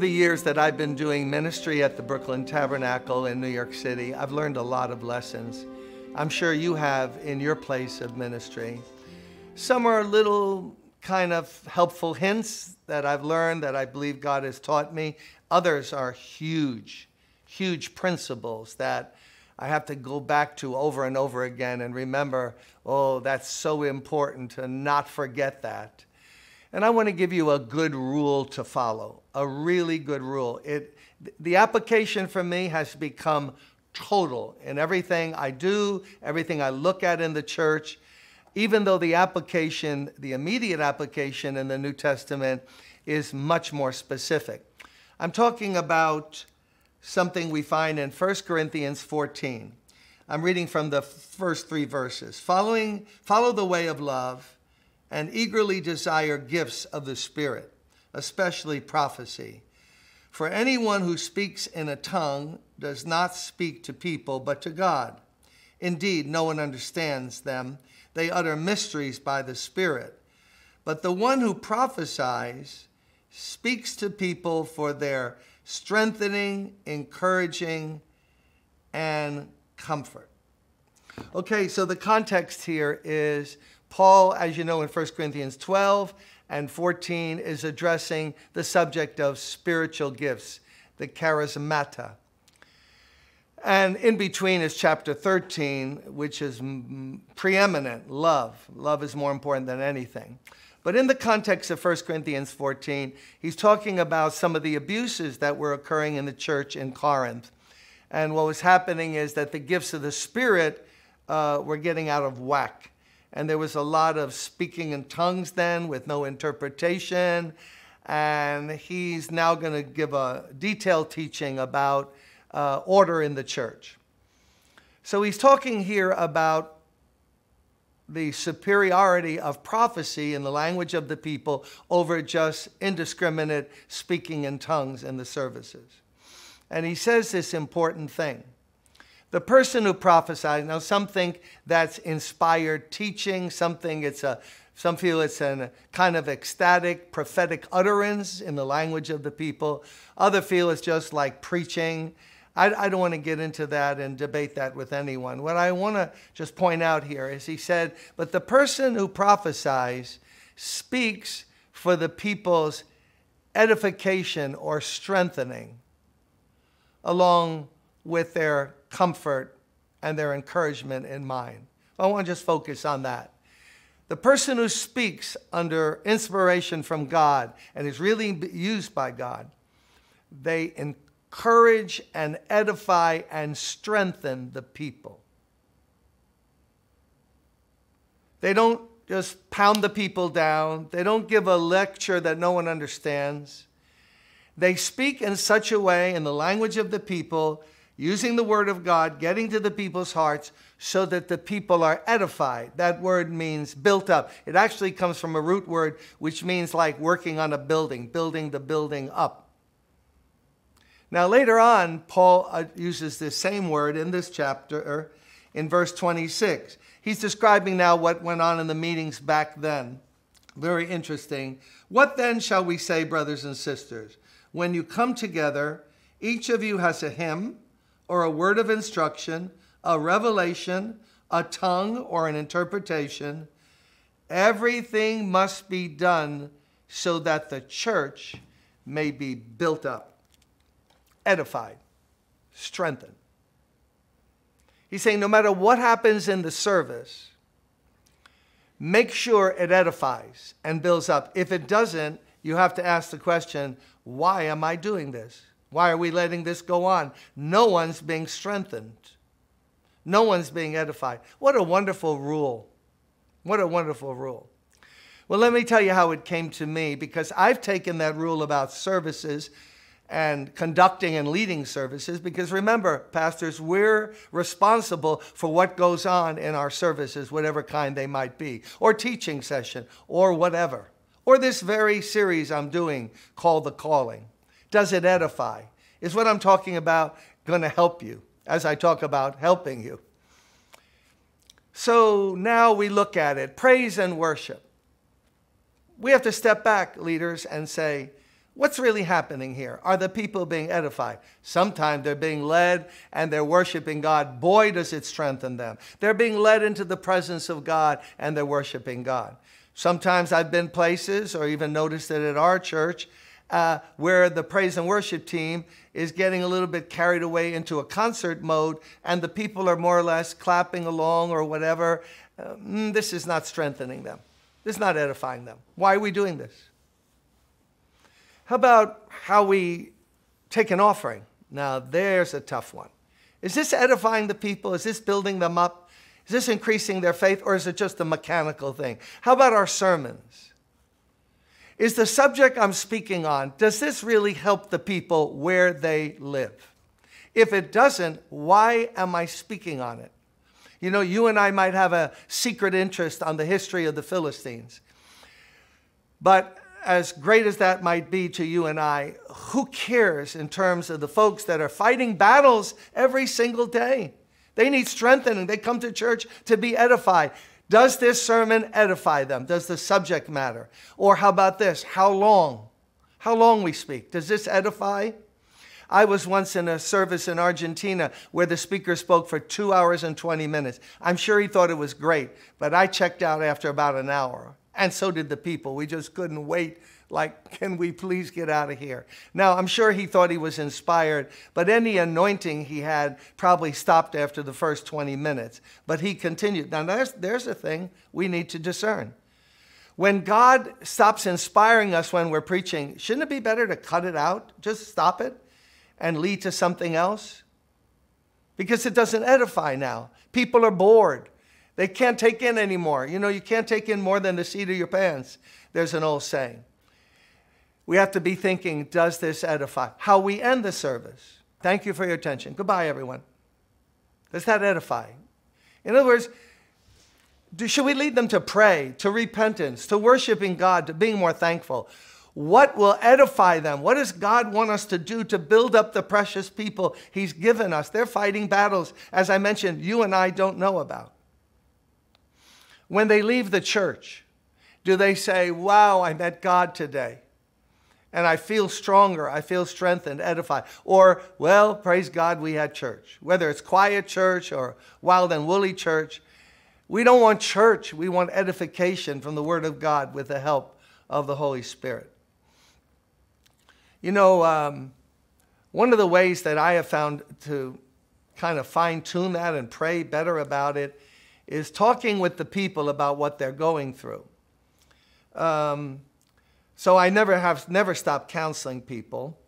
The years that I've been doing ministry at the Brooklyn Tabernacle in New York City, I've learned a lot of lessons. I'm sure you have in your place of ministry. Some are little kind of helpful hints that I've learned that I believe God has taught me. Others are huge, huge principles that I have to go back to over and over again and remember, oh, that's so important to not forget that. And I want to give you a good rule to follow, a really good rule. It, the application for me has become total in everything I do, everything I look at in the church, even though the application, the immediate application in the New Testament is much more specific. I'm talking about something we find in 1 Corinthians 14. I'm reading from the first three verses. Following, follow the way of love and eagerly desire gifts of the Spirit, especially prophecy. For anyone who speaks in a tongue does not speak to people, but to God. Indeed, no one understands them. They utter mysteries by the Spirit. But the one who prophesies speaks to people for their strengthening, encouraging, and comfort. Okay, so the context here is Paul, as you know in 1 Corinthians 12 and 14, is addressing the subject of spiritual gifts, the charismata. And in between is chapter 13, which is preeminent love. Love is more important than anything. But in the context of 1 Corinthians 14, he's talking about some of the abuses that were occurring in the church in Corinth. And what was happening is that the gifts of the Spirit uh, were getting out of whack. And there was a lot of speaking in tongues then with no interpretation. And he's now going to give a detailed teaching about uh, order in the church. So he's talking here about the superiority of prophecy in the language of the people over just indiscriminate speaking in tongues in the services. And he says this important thing. The person who prophesies, now some think that's inspired teaching, some think it's a some feel it's a kind of ecstatic prophetic utterance in the language of the people. Other feel it's just like preaching. I, I don't want to get into that and debate that with anyone. What I want to just point out here is he said, But the person who prophesies speaks for the people's edification or strengthening, along with their comfort and their encouragement in mind. I want to just focus on that. The person who speaks under inspiration from God and is really used by God, they encourage and edify and strengthen the people. They don't just pound the people down, they don't give a lecture that no one understands. They speak in such a way, in the language of the people, using the word of God, getting to the people's hearts so that the people are edified. That word means built up. It actually comes from a root word which means like working on a building, building the building up. Now, later on, Paul uh, uses this same word in this chapter in verse 26. He's describing now what went on in the meetings back then. Very interesting. What then shall we say, brothers and sisters? When you come together, each of you has a hymn or a word of instruction, a revelation, a tongue, or an interpretation. Everything must be done so that the church may be built up edified, strengthened. He's saying no matter what happens in the service, make sure it edifies and builds up. If it doesn't, you have to ask the question why am I doing this? Why are we letting this go on? No one's being strengthened, no one's being edified. What a wonderful rule! What a wonderful rule. Well, let me tell you how it came to me because I've taken that rule about services and conducting and leading services because remember, pastors, we're responsible for what goes on in our services, whatever kind they might be, or teaching session, or whatever, or this very series I'm doing called The Calling. Does it edify? Is what I'm talking about going to help you as I talk about helping you? So now we look at it praise and worship. We have to step back, leaders, and say, What's really happening here? Are the people being edified? Sometimes they're being led and they're worshiping God. Boy, does it strengthen them. They're being led into the presence of God and they're worshiping God. Sometimes I've been places or even noticed it at our church uh, where the praise and worship team is getting a little bit carried away into a concert mode and the people are more or less clapping along or whatever. Uh, mm, this is not strengthening them. This is not edifying them. Why are we doing this? How about how we take an offering? Now, there's a tough one. Is this edifying the people? Is this building them up? Is this increasing their faith, or is it just a mechanical thing? How about our sermons? Is the subject I'm speaking on, does this really help the people where they live? If it doesn't, why am I speaking on it? You know, you and I might have a secret interest on the history of the Philistines. But as great as that might be to you and I, who cares in terms of the folks that are fighting battles every single day? They need strengthening. They come to church to be edified. Does this sermon edify them? Does the subject matter? Or how about this? How long? How long we speak? Does this edify? I was once in a service in Argentina where the speaker spoke for two hours and 20 minutes. I'm sure he thought it was great, but I checked out after about an hour. And so did the people. We just couldn't wait. Like, can we please get out of here? Now, I'm sure he thought he was inspired, but any anointing he had probably stopped after the first 20 minutes. But he continued. Now, there's, there's a thing we need to discern. When God stops inspiring us when we're preaching, shouldn't it be better to cut it out? Just stop it and lead to something else? Because it doesn't edify now. People are bored. They can't take in anymore. You know, you can't take in more than the seat of your pants. There's an old saying. We have to be thinking, does this edify? How we end the service. Thank you for your attention. Goodbye, everyone. Does that edify? In other words, do, should we lead them to pray, to repentance, to worshiping God, to being more thankful? What will edify them? What does God want us to do to build up the precious people He's given us? They're fighting battles, as I mentioned, you and I don't know about. When they leave the church, do they say, Wow, I met God today? And I feel stronger, I feel strengthened, edified. Or, well, praise God, we had church. Whether it's quiet church or wild and woolly church, we don't want church. We want edification from the Word of God with the help of the Holy Spirit. You know, um, one of the ways that I have found to kind of fine tune that and pray better about it is talking with the people about what they're going through. Um, so I never have never stopped counseling people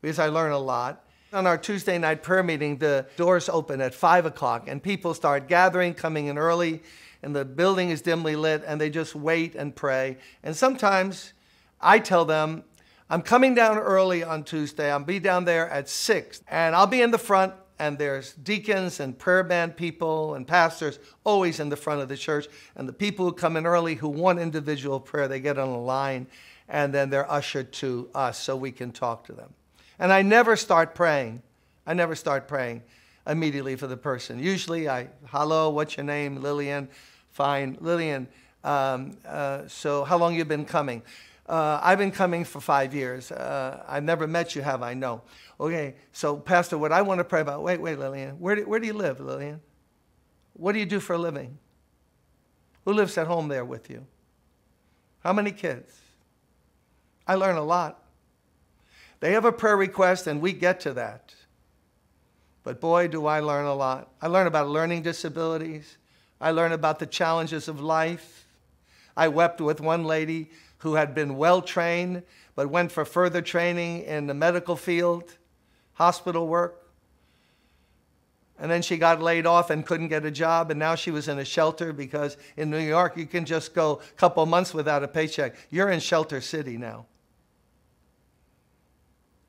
because I learn a lot. On our Tuesday night prayer meeting, the doors open at five o'clock and people start gathering, coming in early, and the building is dimly lit, and they just wait and pray. And sometimes I tell them, I'm coming down early on Tuesday. I'll be down there at six, and I'll be in the front and there's deacons and prayer band people and pastors always in the front of the church. And the people who come in early who want individual prayer, they get on a line and then they're ushered to us so we can talk to them. And I never start praying. I never start praying immediately for the person. Usually I, hello, what's your name? Lillian. Fine. Lillian, um, uh, so how long you been coming? Uh, I've been coming for five years. Uh, I've never met you, have I? No. Okay, so Pastor, what I want to pray about, wait, wait, Lillian, where do, where do you live, Lillian? What do you do for a living? Who lives at home there with you? How many kids? I learn a lot. They have a prayer request, and we get to that. But boy, do I learn a lot. I learn about learning disabilities. I learn about the challenges of life. I wept with one lady who had been well trained but went for further training in the medical field, hospital work. And then she got laid off and couldn't get a job, and now she was in a shelter because in New York you can just go a couple months without a paycheck. You're in Shelter City now.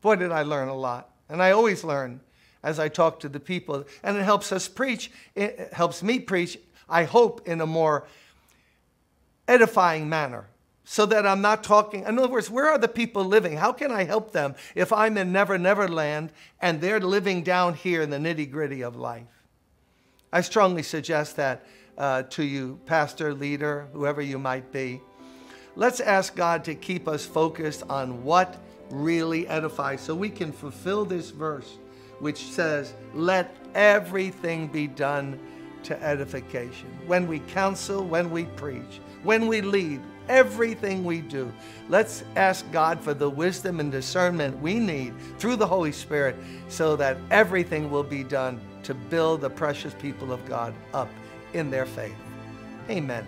Boy, did I learn a lot. And I always learn as I talk to the people. And it helps us preach, it helps me preach, I hope, in a more edifying manner so that I'm not talking. In other words, where are the people living? How can I help them if I'm in Never Never Land and they're living down here in the nitty gritty of life? I strongly suggest that uh, to you, pastor, leader, whoever you might be. Let's ask God to keep us focused on what really edify so we can fulfill this verse which says, Let everything be done to edification. When we counsel, when we preach, when we lead, everything we do, let's ask God for the wisdom and discernment we need through the Holy Spirit so that everything will be done to build the precious people of God up in their faith. Amen.